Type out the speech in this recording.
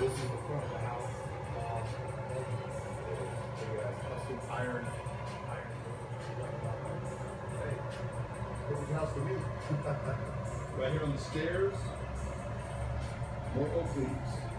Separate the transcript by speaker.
Speaker 1: this is the front of the house. Um, the custom iron. iron. This is the house for me. right here on the stairs, more oak leaves.